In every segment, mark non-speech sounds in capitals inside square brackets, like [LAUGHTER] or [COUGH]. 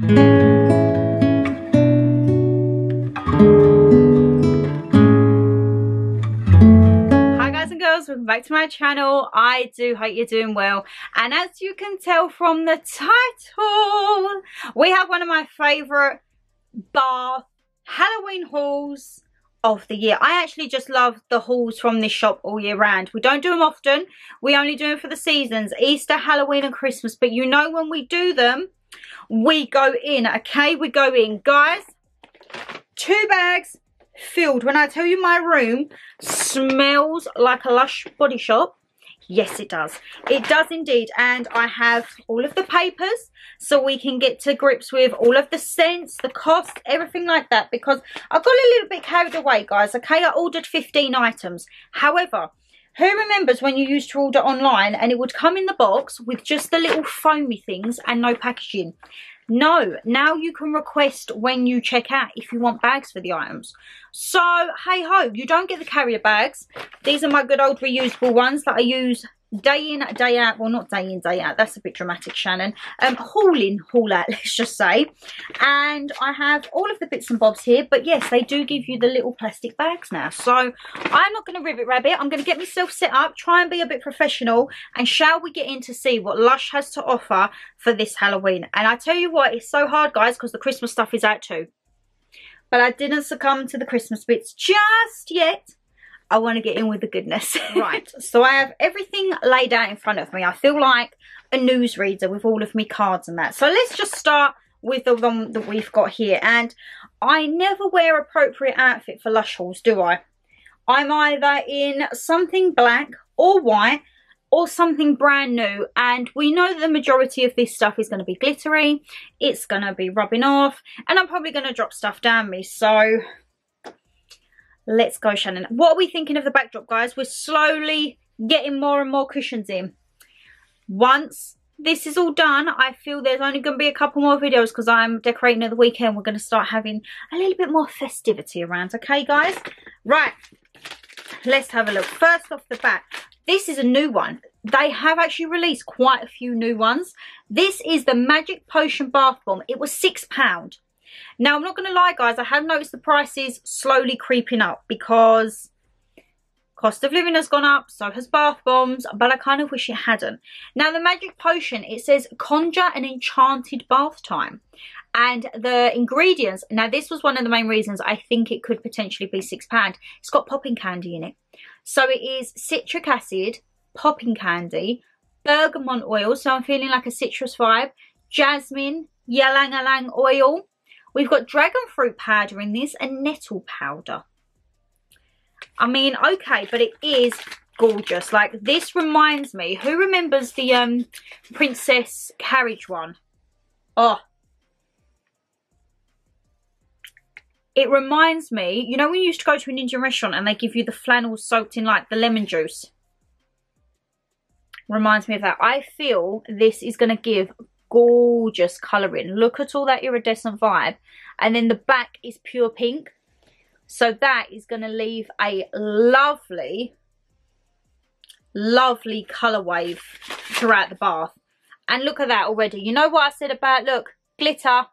Hi guys and girls, welcome back to my channel. I do hope you're doing well. And as you can tell from the title, we have one of my favourite Bath Halloween hauls of the year. I actually just love the hauls from this shop all year round. We don't do them often. We only do them for the seasons, Easter, Halloween and Christmas. But you know when we do them, we go in, okay? We go in. Guys, two bags filled. When I tell you my room smells like a Lush body shop, Yes, it does. It does indeed. And I have all of the papers so we can get to grips with all of the scents, the cost, everything like that. Because I got a little bit carried away, guys. Okay, I ordered 15 items. However, who remembers when you used to order online and it would come in the box with just the little foamy things and no packaging? No, now you can request when you check out if you want bags for the items. So, hey ho, you don't get the carrier bags. These are my good old reusable ones that I use day in day out well not day in day out that's a bit dramatic shannon. Um haul in haul out [LAUGHS] let's just say. And i have all of the bits and bobs here but yes they do give you the little plastic bags now. So i'm not going to ribbit rabbit. I'm going to get myself set up try and be a bit professional and shall we get in to see what lush has to offer for this halloween? And i tell you what it's so hard guys because the christmas stuff is out too. But i didn't succumb to the christmas bits just yet I want to get in with the goodness. right, [LAUGHS] so I have everything laid out in front of me. I feel like a newsreader with all of me cards and that. So let's just start with the one that we've got here. And I never wear appropriate outfit for Lush hauls, do I? I'm either in something black or white or something brand new and we know the majority of this stuff is going to be glittery it's going to be rubbing off and i'm probably going to drop stuff down me so Let's go, Shannon. What are we thinking of the backdrop, guys? We're slowly getting more and more cushions in. Once this is all done, I feel there's only going to be a couple more videos because I'm decorating at the weekend. We're going to start having a little bit more festivity around, okay, guys? Right, let's have a look. First off the bat, this is a new one. They have actually released quite a few new ones. This is the Magic Potion Bath Bomb. It was £6. Now, I'm not going to lie, guys. I have noticed the prices slowly creeping up because cost of living has gone up, so has bath bombs, but I kind of wish it hadn't. Now, the magic potion, it says conjure an enchanted bath time. And the ingredients, now this was one of the main reasons I think it could potentially be £6. It's got popping candy in it. So it is citric acid, popping candy, bergamot oil, so I'm feeling like a citrus vibe, jasmine, ylang ylang oil, We've got dragon fruit powder in this and nettle powder. I mean, okay, but it is gorgeous. Like, this reminds me, who remembers the um, Princess Carriage one? Oh. It reminds me, you know when you used to go to an Indian restaurant and they give you the flannel soaked in like the lemon juice? Reminds me of that. I feel this is going to give gorgeous colouring. Look at all that iridescent vibe. And then the back is pure pink. So that is going to leave a lovely, lovely colour wave throughout the bath. And look at that already. You know what I said about, look, glitter.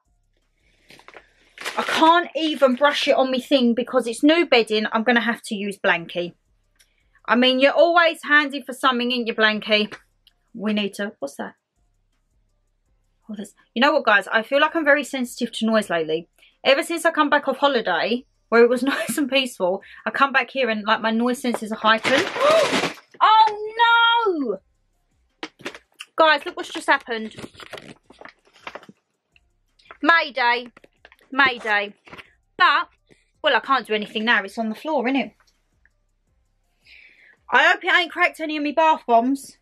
I can't even brush it on my thing because it's new bedding. I'm going to have to use Blankie. I mean, you're always handy for something in your Blankie? We need to, what's that? Oh, you know what, guys? I feel like I'm very sensitive to noise lately. Ever since I come back off holiday, where it was [LAUGHS] nice and peaceful, I come back here and like my noise senses are heightened. [GASPS] oh no! Guys, look what's just happened. Mayday. Mayday. But, well, I can't do anything now. It's on the floor, isn't it? I hope it ain't cracked any of my bath bombs.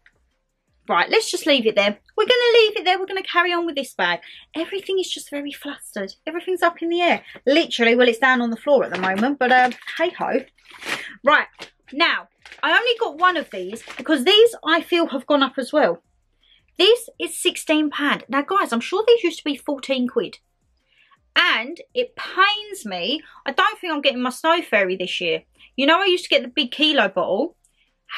Right, let's just leave it there. We're going to leave it there. We're going to carry on with this bag. Everything is just very flustered. Everything's up in the air. Literally, well, it's down on the floor at the moment, but um, hey-ho. Right, now, I only got one of these because these, I feel, have gone up as well. This is £16. Now, guys, I'm sure these used to be 14 quid. And it pains me. I don't think I'm getting my Snow Fairy this year. You know I used to get the big kilo bottle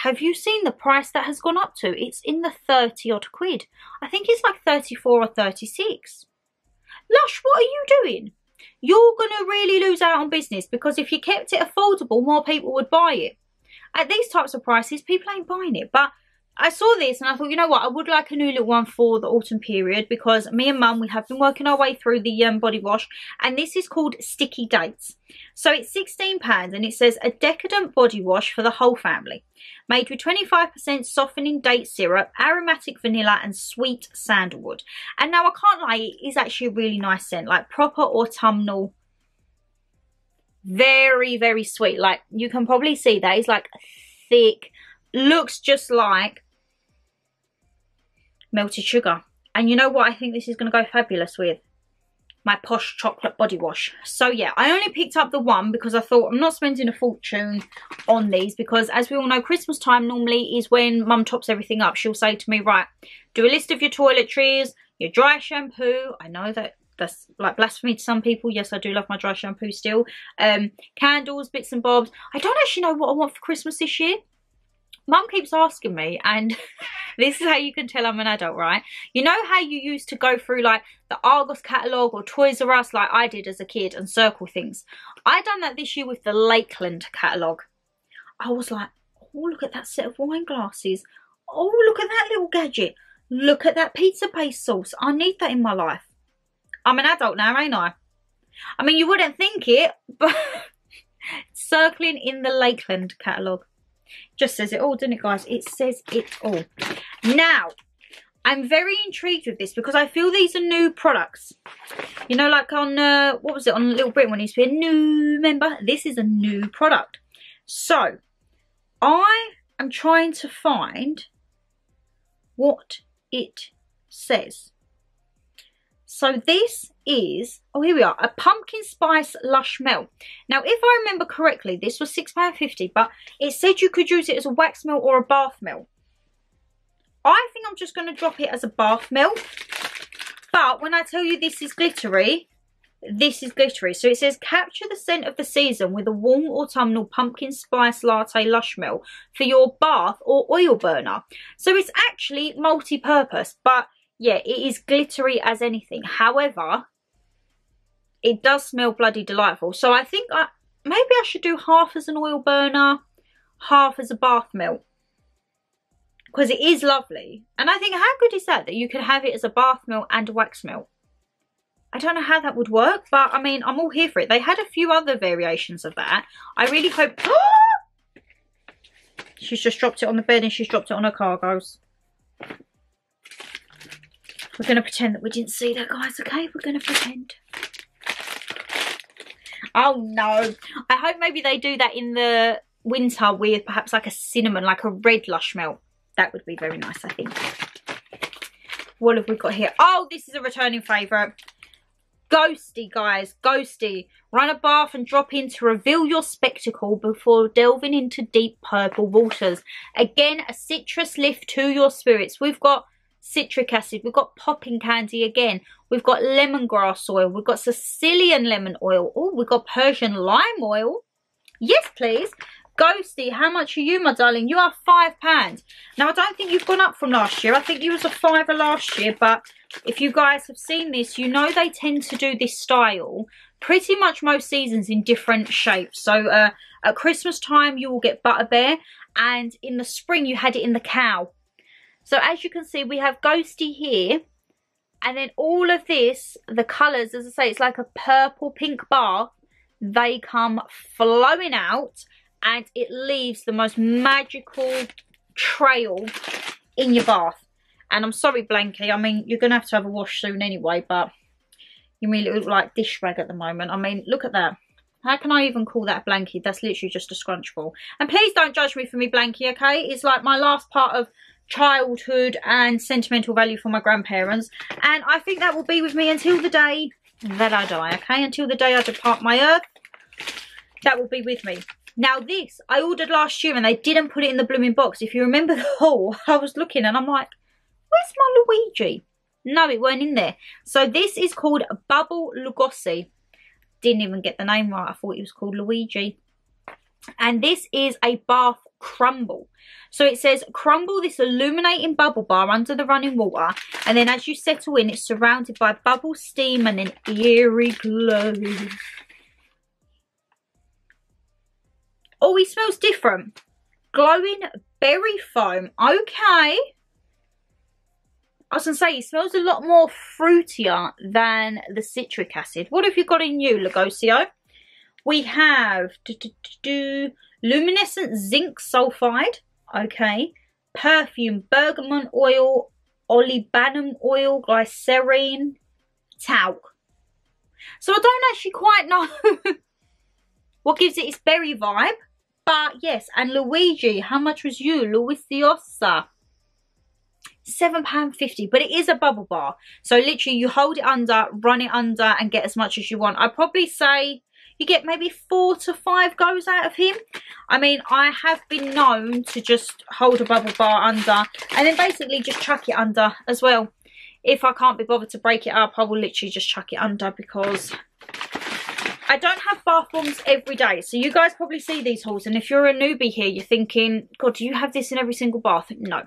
have you seen the price that has gone up to? It's in the 30 odd quid. I think it's like 34 or 36. Lush, what are you doing? You're going to really lose out on business because if you kept it affordable, more people would buy it. At these types of prices, people ain't buying it. But I saw this and I thought, you know what, I would like a new little one for the autumn period because me and mum, we have been working our way through the um, body wash and this is called Sticky Dates. So it's £16 and it says a decadent body wash for the whole family. Made with 25% softening date syrup, aromatic vanilla and sweet sandalwood. And now I can't lie, it is actually a really nice scent, like proper autumnal very very sweet like you can probably see that it's like thick looks just like melted sugar. And you know what I think this is going to go fabulous with? My Posh Chocolate Body Wash. So yeah, I only picked up the one because I thought I'm not spending a fortune on these because as we all know, Christmas time normally is when mum tops everything up. She'll say to me, right, do a list of your toiletries, your dry shampoo. I know that that's like blasphemy to some people. Yes, I do love my dry shampoo still. Um, candles, bits and bobs. I don't actually know what I want for Christmas this year. Mum keeps asking me, and [LAUGHS] this is how you can tell I'm an adult, right? You know how you used to go through like the Argos catalogue or Toys R Us like I did as a kid and circle things? I done that this year with the Lakeland catalogue. I was like, oh, look at that set of wine glasses. Oh, look at that little gadget. Look at that pizza base sauce. I need that in my life. I'm an adult now, ain't I? I mean, you wouldn't think it, [LAUGHS] but circling in the Lakeland catalogue. Just says it all, doesn't it, guys? It says it all. Now, I'm very intrigued with this because I feel these are new products. You know, like on, uh, what was it, on Little Britain when he used to be a new member? This is a new product. So, I am trying to find what it says. So this is, oh here we are, a pumpkin spice lush melt. Now if I remember correctly, this was £6.50, but it said you could use it as a wax melt or a bath melt. I think I'm just going to drop it as a bath melt. But when I tell you this is glittery, this is glittery. So it says capture the scent of the season with a warm autumnal pumpkin spice latte lush melt for your bath or oil burner. So it's actually multi-purpose, but yeah, it is glittery as anything. However, it does smell bloody delightful. So I think I, maybe I should do half as an oil burner, half as a bath melt. Because it is lovely. And I think how good is that, that you can have it as a bath melt and a wax melt? I don't know how that would work, but I mean, I'm all here for it. They had a few other variations of that. I really hope... [GASPS] she's just dropped it on the bed and she's dropped it on her cargoes. We're going to pretend that we didn't see that, guys, okay? We're going to pretend. Oh, no. I hope maybe they do that in the winter with perhaps like a cinnamon, like a red lush melt. That would be very nice, I think. What have we got here? Oh, this is a returning favourite. Ghosty, guys. Ghosty. Run a bath and drop in to reveal your spectacle before delving into deep purple waters. Again, a citrus lift to your spirits. We've got citric acid. We've got popping candy again. We've got lemongrass oil. We've got Sicilian lemon oil. Oh, we've got Persian lime oil. Yes, please. Ghosty, how much are you, my darling? You are five pounds. Now, I don't think you've gone up from last year. I think you was a fiver last year, but if you guys have seen this, you know they tend to do this style pretty much most seasons in different shapes. So uh, at Christmas time, you will get Butterbear, and in the spring, you had it in the cow. So as you can see, we have Ghosty here. And then all of this, the colours, as I say, it's like a purple pink bar. They come flowing out and it leaves the most magical trail in your bath. And I'm sorry, Blanky, I mean, you're going to have to have a wash soon anyway, but you it look like dish rag at the moment. I mean, look at that. How can I even call that a blankie? That's literally just a scrunch ball. And please don't judge me for me blankie, okay? It's like my last part of childhood and sentimental value for my grandparents. And I think that will be with me until the day that I die, okay? Until the day I depart my earth, that will be with me. Now this, I ordered last year and they didn't put it in the blooming box. If you remember the haul, [LAUGHS] I was looking and I'm like, where's my Luigi? No, it weren't in there. So this is called Bubble Lugosi. Didn't even get the name right. I thought it was called Luigi. And this is a bath Crumble. So it says, crumble this illuminating bubble bar under the running water. And then as you settle in, it's surrounded by bubble steam and an eerie glow. Oh, he smells different. Glowing berry foam. Okay. I was going to say, it smells a lot more fruitier than the citric acid. What have you got in you, Lagosio? We have do, do, do, luminescent zinc sulfide. Okay. Perfume, bergamot oil, olibanum oil, glycerine, talc. So I don't actually quite know [LAUGHS] what gives it its berry vibe. But yes, and Luigi, how much was you? Luisiosa. £7.50, but it is a bubble bar. So literally you hold it under, run it under and get as much as you want. I'd probably say you get maybe four to five goes out of him. I mean, I have been known to just hold a bubble bar under and then basically just chuck it under as well. If I can't be bothered to break it up, I will literally just chuck it under because I don't have bath bombs every day. So you guys probably see these hauls. And if you're a newbie here, you're thinking, God, do you have this in every single bath? No.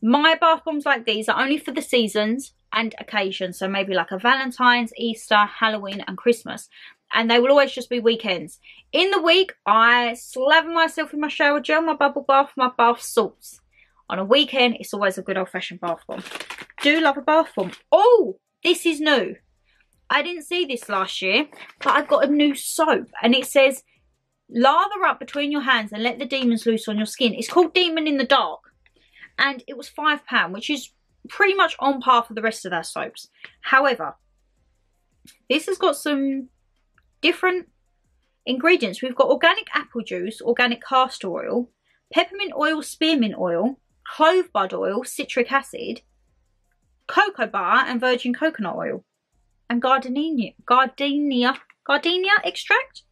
My bath bombs like these are only for the seasons and occasions. So maybe like a Valentine's, Easter, Halloween and Christmas. And they will always just be weekends. In the week, I slather myself in my shower gel, my bubble bath, my bath salts. On a weekend, it's always a good old-fashioned bath bomb. Do love a bath bomb. Oh, this is new. I didn't see this last year, but I've got a new soap. And it says, lather up between your hands and let the demons loose on your skin. It's called Demon in the Dark and it was £5, which is pretty much on par for the rest of their soaps. However, this has got some different ingredients. We've got organic apple juice, organic castor oil, peppermint oil, spearmint oil, clove bud oil, citric acid, cocoa bar and virgin coconut oil, and gardenia, gardenia, gardenia extract.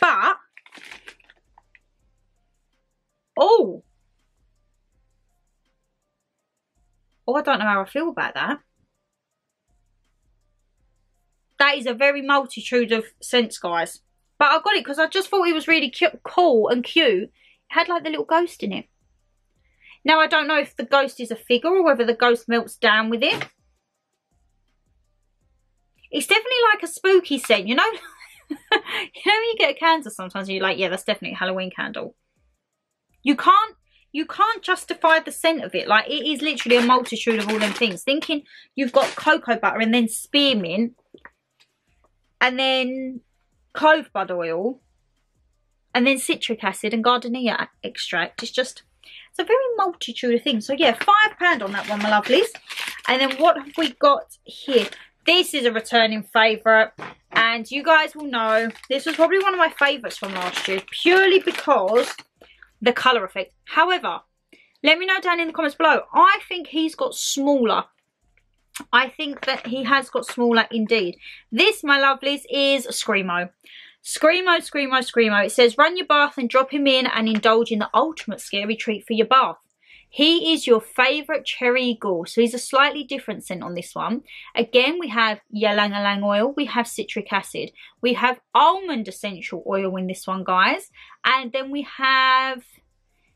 But, oh, Oh, I don't know how I feel about that. That is a very multitude of scents, guys. But I got it because I just thought it was really cool and cute. It had like the little ghost in it. Now, I don't know if the ghost is a figure or whether the ghost melts down with it. It's definitely like a spooky scent, you know? [LAUGHS] you know when you get a candle sometimes you're like, yeah, that's definitely a Halloween candle. You can't you can't justify the scent of it. Like, it is literally a multitude of all them things. Thinking you've got cocoa butter and then spearmint and then clove bud oil and then citric acid and gardenia extract. It's just, it's a very multitude of things. So, yeah, £5 on that one, my lovelies. And then what have we got here? This is a returning favourite. And you guys will know, this was probably one of my favourites from last year. Purely because the colour effect. However, let me know down in the comments below. I think he's got smaller. I think that he has got smaller indeed. This, my lovelies, is Screamo. Screamo, Screamo, Screamo. It says, run your bath and drop him in and indulge in the ultimate scary treat for your bath. He is your favourite cherry ghoul. So he's a slightly different scent on this one. Again, we have ylang ylang oil. We have citric acid. We have almond essential oil in this one, guys. And then we have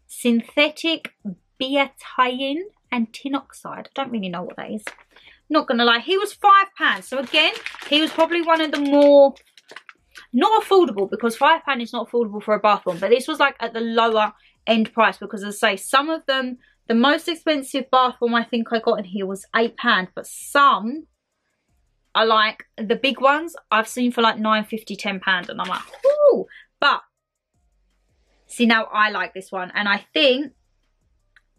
synthetic betaine and tin oxide. I don't really know what that is. Not going to lie. He was £5. So again, he was probably one of the more not affordable because £5 is not affordable for a bath bomb. But this was like at the lower end price because as I say, some of them, the most expensive bath bomb I think I got in here was £8, but some are like, the big ones I've seen for like nine fifty, ten £10 and I'm like, ooh, but see now I like this one and I think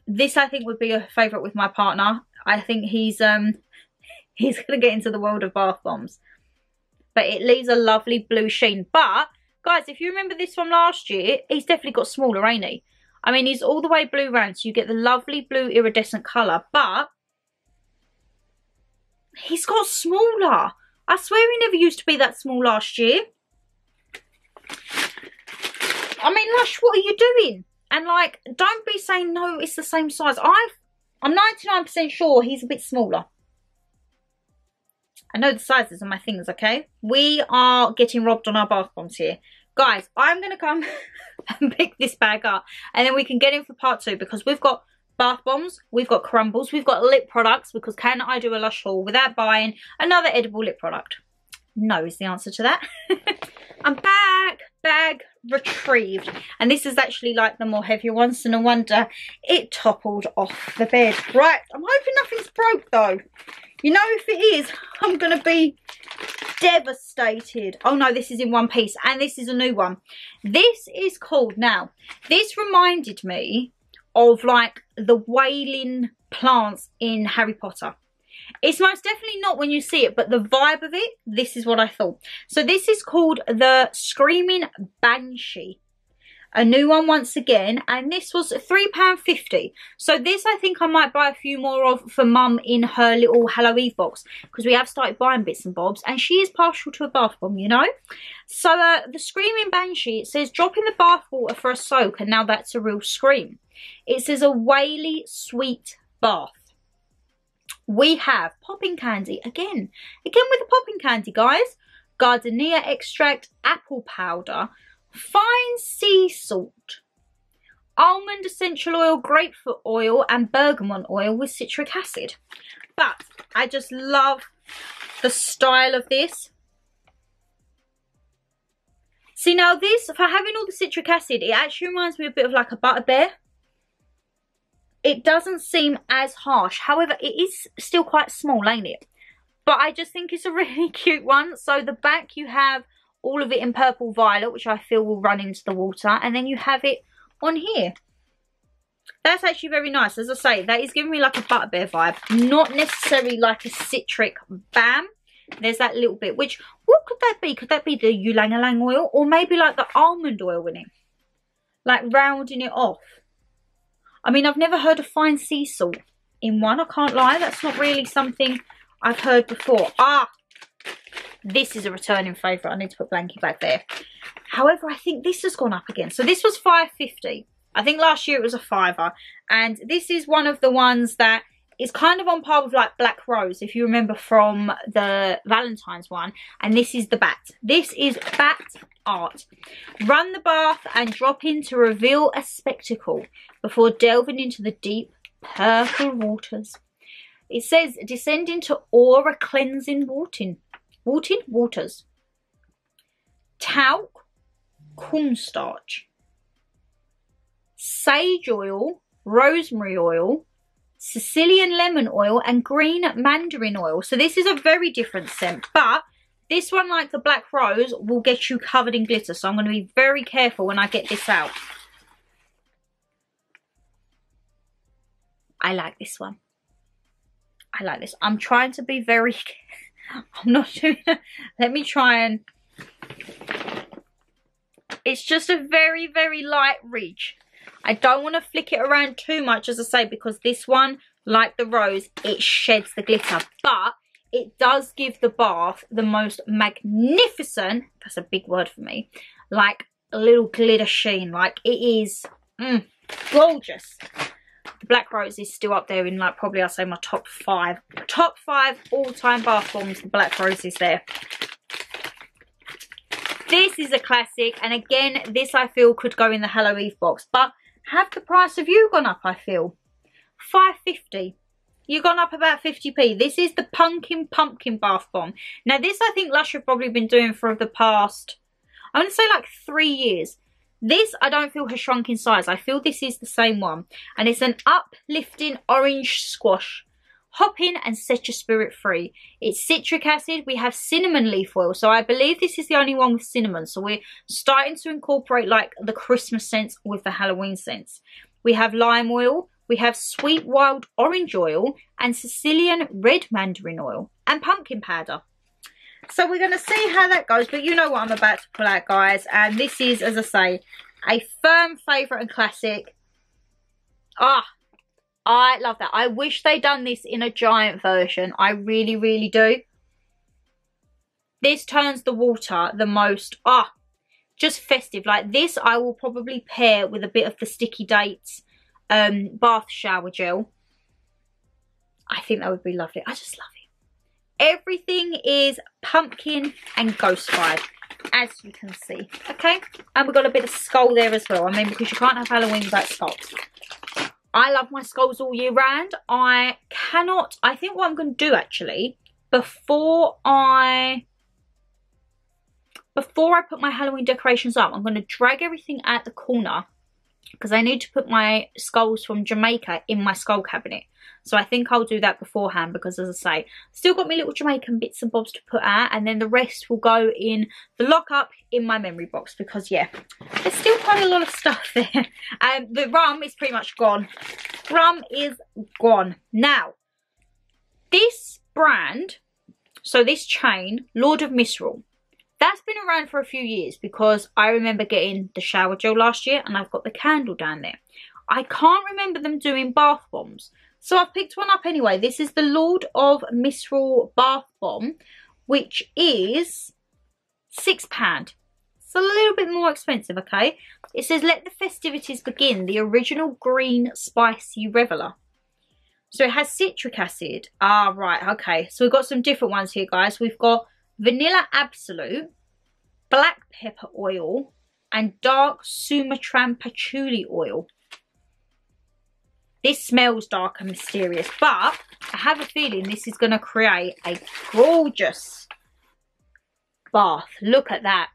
this I think would be a favourite with my partner. I think he's um he's going to get into the world of bath bombs. But it leaves a lovely blue sheen. But, guys, if you remember this from last year, he's definitely got smaller, ain't he? I mean, he's all the way blue round, so you get the lovely blue iridescent colour, but he's got smaller. I swear he never used to be that small last year. I mean, Lush, what are you doing? And, like, don't be saying, no, it's the same size. i I'm 99% sure he's a bit smaller. I know the sizes of my things, okay? We are getting robbed on our bath bombs here. Guys, I'm going to come... [LAUGHS] and pick this bag up. And then we can get in for part two because we've got bath bombs, we've got crumbles, we've got lip products because can I do a Lush haul without buying another edible lip product? No is the answer to that. [LAUGHS] I'm back, bag retrieved. And this is actually like the more heavier ones, so no wonder it toppled off the bed. Right, I'm hoping nothing's broke though. You know, if it is, I'm going to be devastated. Oh no, this is in one piece and this is a new one. This is called, now, this reminded me of like the wailing plants in Harry Potter. It's most definitely not when you see it, but the vibe of it, this is what I thought. So this is called the Screaming Banshee a new one once again and this was £3.50 so this I think I might buy a few more of for mum in her little Halloween box because we have started buying bits and bobs and she is partial to a bath bomb you know? So uh, the Screaming Banshee it says drop in the bath water for a soak and now that's a real scream. It says a whaley sweet bath. We have popping candy again. Again with the popping candy guys. Gardenia extract apple powder fine sea salt, almond essential oil, grapefruit oil and bergamot oil with citric acid. But I just love the style of this. See now this, for having all the citric acid, it actually reminds me a bit of like a Butterbear. It doesn't seem as harsh. However, it is still quite small, ain't it? But I just think it's a [LAUGHS] really cute one. So the back you have all of it in purple violet, which I feel will run into the water. And then you have it on here. That's actually very nice. As I say, that is giving me like a butterbeer vibe. Not necessarily like a citric bam. There's that little bit, which, what could that be? Could that be the ylang ylang oil? Or maybe like the almond oil in it? Like rounding it off. I mean, I've never heard of fine sea salt in one. I can't lie. That's not really something I've heard before. Ah, this is a returning favourite. I need to put Blanky back there. However, I think this has gone up again. So this was 5.50. I think last year it was a fiver. And this is one of the ones that is kind of on par with like Black Rose, if you remember from the Valentine's one. And this is the bat. This is bat art. Run the bath and drop in to reveal a spectacle before delving into the deep purple waters. It says descend into aura cleansing watering Watered waters. Talc, cornstarch. Sage oil, rosemary oil, Sicilian lemon oil and green mandarin oil. So this is a very different scent, but this one, like the Black Rose, will get you covered in glitter. So I'm going to be very careful when I get this out. I like this one. I like this. I'm trying to be very [LAUGHS] [LAUGHS] I'm not it. [LAUGHS] Let me try and... It's just a very, very light reach. I don't want to flick it around too much, as I say, because this one, like the rose, it sheds the glitter. But it does give the bath the most magnificent, that's a big word for me, like a little glitter sheen. Like it is mm, gorgeous. Black Rose is still up there in like probably I'll say my top five. Top five all-time bath bombs, the Black Rose is there. This is a classic and again this I feel could go in the Halloween box but have the price of you gone up I feel? 550 you've gone up about 50p. This is the Pumpkin Pumpkin Bath Bomb. Now this I think Lush have probably been doing for the past, I want to say like three years. This I don't feel has shrunk in size. I feel this is the same one. And it's an uplifting orange squash. Hop in and set your spirit free. It's citric acid. We have cinnamon leaf oil. So I believe this is the only one with cinnamon. So we're starting to incorporate like the Christmas scents with the Halloween scents. We have lime oil. We have sweet wild orange oil and Sicilian red mandarin oil and pumpkin powder. So we're going to see how that goes. But you know what I'm about to pull out, guys. And this is, as I say, a firm favourite and classic. Ah, I love that. I wish they'd done this in a giant version. I really, really do. This turns the water the most, ah, just festive. Like this, I will probably pair with a bit of the Sticky Dates um, bath shower gel. I think that would be lovely. I just love it. Everything is pumpkin and ghost vibe. as you can see. Okay? And we've got a bit of skull there as well. I mean, because you can't have Halloween without skulls. I love my skulls all year round. I cannot, I think what I'm going to do actually, before I, before I put my Halloween decorations up, I'm going to drag everything at the corner because I need to put my skulls from Jamaica in my skull cabinet. So I think I'll do that beforehand because as I say, still got my little Jamaican bits and bobs to put out and then the rest will go in the lockup in my memory box because yeah, there's still quite a lot of stuff [LAUGHS] there. And um, the rum is pretty much gone. Rum is gone. Now, this brand, so this chain, Lord of Misrule, that's been around for a few years because I remember getting the shower gel last year and I've got the candle down there. I can't remember them doing bath bombs. So I've picked one up anyway. This is the Lord of Misrule Bath Bomb, which is £6. It's a little bit more expensive, okay? It says, let the festivities begin. The original green spicy reveller. So it has citric acid. Ah, right, okay. So we've got some different ones here, guys. We've got vanilla absolute, black pepper oil, and dark Sumatran patchouli oil. This smells dark and mysterious, but I have a feeling this is going to create a gorgeous bath. Look at that.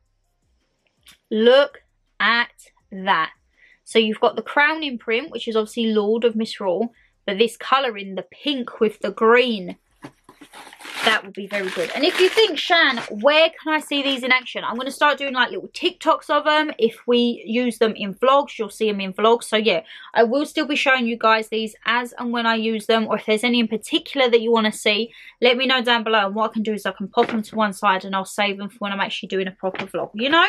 Look at that. So you've got the crown imprint, which is obviously Lord of Misrule, but this colouring, the pink with the green, that would be very good. And if you think, Shan, where can I see these in action? I'm going to start doing like little TikToks of them. If we use them in vlogs, you'll see them in vlogs. So yeah, I will still be showing you guys these as and when I use them. Or if there's any in particular that you want to see, let me know down below. And what I can do is I can pop them to one side and I'll save them for when I'm actually doing a proper vlog, you know?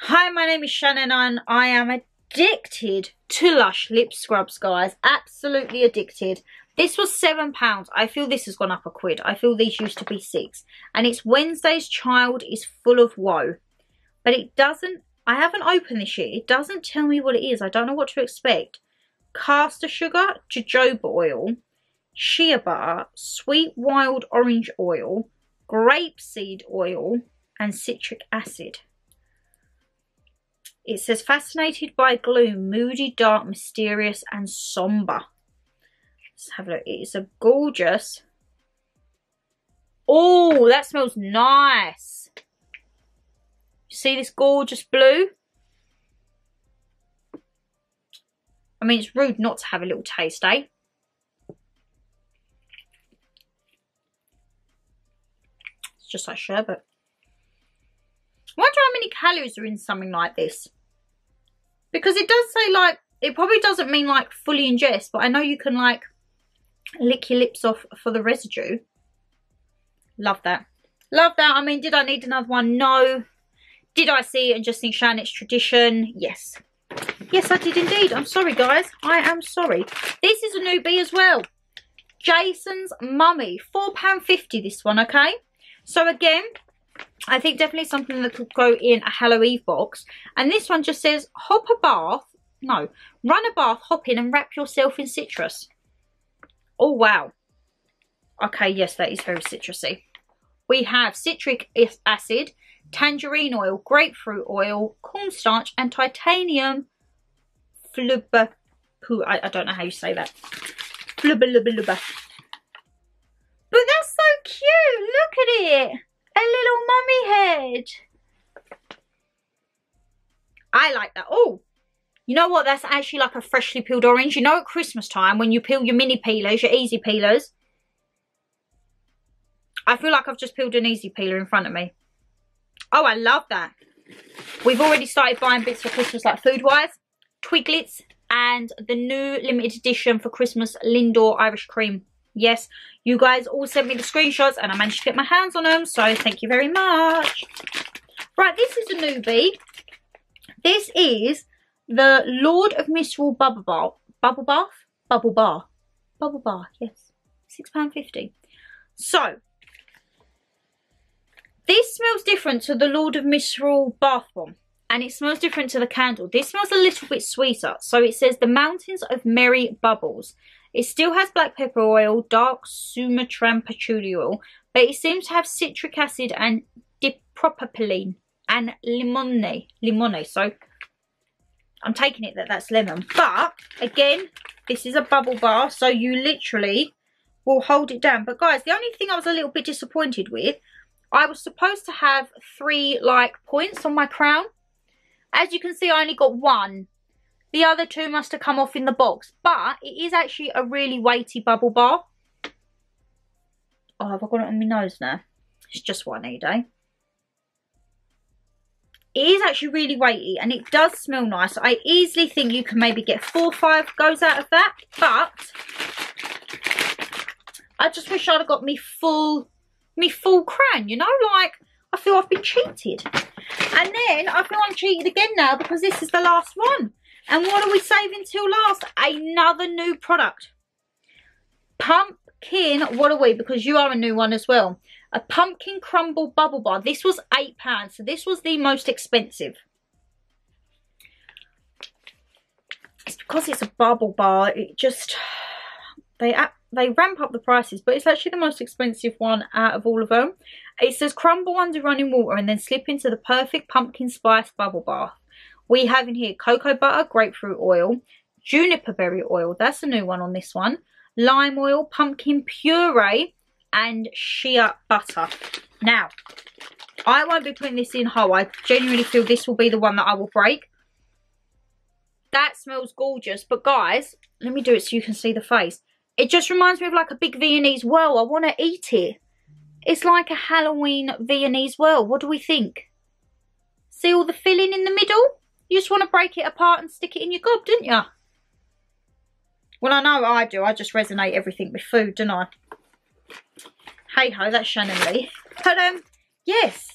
Hi, my name is Shannon and I am addicted to Lush lip scrubs, guys. Absolutely addicted. This was £7. I feel this has gone up a quid. I feel these used to be six. And it's Wednesday's Child is Full of Woe. But it doesn't, I haven't opened this yet. It doesn't tell me what it is. I don't know what to expect. Caster sugar, jojoba oil, shea butter, sweet wild orange oil, grapeseed oil, and citric acid. It says, fascinated by gloom, moody, dark, mysterious, and somber. Let's have a look. It's a gorgeous. Oh, that smells nice. You See this gorgeous blue? I mean, it's rude not to have a little taste, eh? It's just like sherbet. I wonder how many calories are in something like this. Because it does say, like, it probably doesn't mean, like, fully ingest, but I know you can, like, lick your lips off for the residue. Love that. Love that. I mean, did I need another one? No. Did I see it and just think, Shan, it's tradition? Yes. Yes, I did indeed. I'm sorry, guys. I am sorry. This is a newbie as well. Jason's Mummy. £4.50 this one, okay? So again, I think definitely something that could go in a Halloween box. And this one just says, hop a bath. No, run a bath, hop in and wrap yourself in citrus. Oh, wow. Okay, yes, that is very citrusy. We have citric acid, tangerine oil, grapefruit oil, cornstarch, and titanium flubba. I, I don't know how you say that. Flubba lubba lubba. But that's so cute. Look at it. A little mummy head. I like that. Oh, you know what? That's actually like a freshly peeled orange. You know at Christmas time when you peel your mini peelers, your easy peelers. I feel like I've just peeled an easy peeler in front of me. Oh, I love that. We've already started buying bits for Christmas like Food Wise, Twiglets, and the new limited edition for Christmas Lindor Irish Cream. Yes, you guys all sent me the screenshots and I managed to get my hands on them, so thank you very much. Right, this is a newbie. This is the Lord of Misrule Bubble Bath. Bubble Bath? Bubble Bar. Bubble Bar, yes. £6.50. So, this smells different to the Lord of Misrule Bath Bomb. And it smells different to the candle. This smells a little bit sweeter. So it says, the mountains of merry bubbles. It still has black pepper oil, dark Sumatran patchouli oil, but it seems to have citric acid and dipropylene and limone. Limone. So I'm taking it that that's lemon. But again, this is a bubble bar, so you literally will hold it down. But guys, the only thing I was a little bit disappointed with, I was supposed to have three like points on my crown. As you can see, I only got one. The other two must have come off in the box. But it is actually a really weighty bubble bar. Oh, have I got it on my nose now? It's just what I need, eh? It is actually really weighty and it does smell nice. I easily think you can maybe get four or five goes out of that. But I just wish I'd have got me full, me full crown, you know? Like, I feel I've been cheated. And then I feel I'm cheated again now because this is the last one. And what are we saving till last? Another new product. Pumpkin, what are we? Because you are a new one as well a pumpkin crumble bubble bar. This was £8, so this was the most expensive. It's because it's a bubble bar, it just, they they ramp up the prices, but it's actually the most expensive one out of all of them. It says crumble under running water and then slip into the perfect pumpkin spice bubble bath. We have in here cocoa butter, grapefruit oil, juniper berry oil, that's a new one on this one, lime oil, pumpkin puree, and shea butter. Now, I won't be putting this in whole. I genuinely feel this will be the one that I will break. That smells gorgeous. But guys, let me do it so you can see the face. It just reminds me of like a big Viennese whirl. I want to eat it. It's like a Halloween Viennese whirl. What do we think? See all the filling in the middle? You just want to break it apart and stick it in your gob, didn't you? Well, I know I do. I just resonate everything with food, don't I? Hey ho, that's Shannon Lee. But um, yes.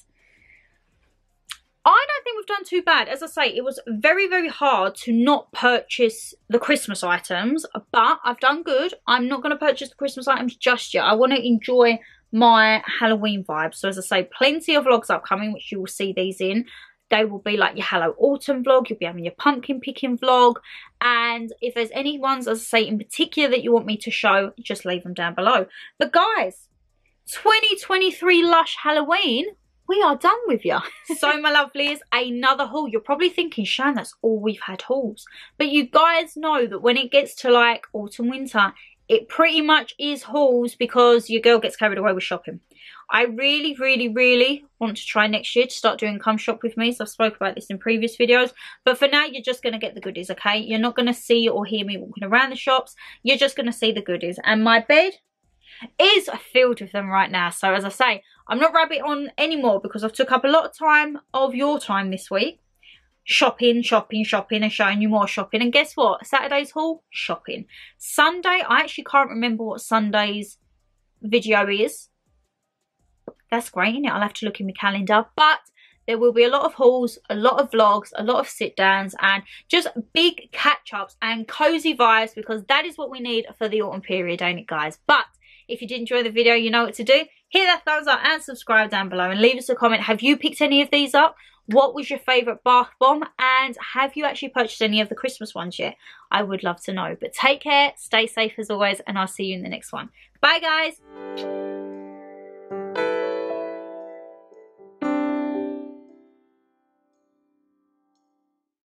I don't think we've done too bad. As I say, it was very, very hard to not purchase the Christmas items, but I've done good. I'm not going to purchase the Christmas items just yet. I want to enjoy my Halloween vibes. So as I say, plenty of vlogs upcoming, which you will see these in. They will be like your Hello Autumn vlog. You'll be having your pumpkin picking vlog. And if there's any ones, as I say, in particular that you want me to show, just leave them down below. But guys, 2023 Lush Halloween, we are done with you. [LAUGHS] so my lovelies, another haul. You're probably thinking, Shan, that's all we've had hauls. But you guys know that when it gets to like autumn, winter, it pretty much is hauls because your girl gets carried away with shopping. I really, really, really want to try next year to start doing come shop with me. So I've spoke about this in previous videos. But for now, you're just going to get the goodies, okay? You're not going to see or hear me walking around the shops. You're just going to see the goodies. And my bed is a filled with them right now. So as I say, I'm not rabbit on anymore because I've took up a lot of time of your time this week. Shopping, shopping, shopping and showing you more shopping. And guess what? Saturday's haul, shopping. Sunday, I actually can't remember what Sunday's video is that's great, is I'll have to look in my calendar. But there will be a lot of hauls, a lot of vlogs, a lot of sit downs and just big catch ups and cozy vibes because that is what we need for the autumn period, ain't it guys? But if you did enjoy the video, you know what to do. Hit that thumbs up and subscribe down below and leave us a comment. Have you picked any of these up? What was your favourite bath bomb? And have you actually purchased any of the Christmas ones yet? I would love to know. But take care, stay safe as always, and I'll see you in the next one. Bye guys!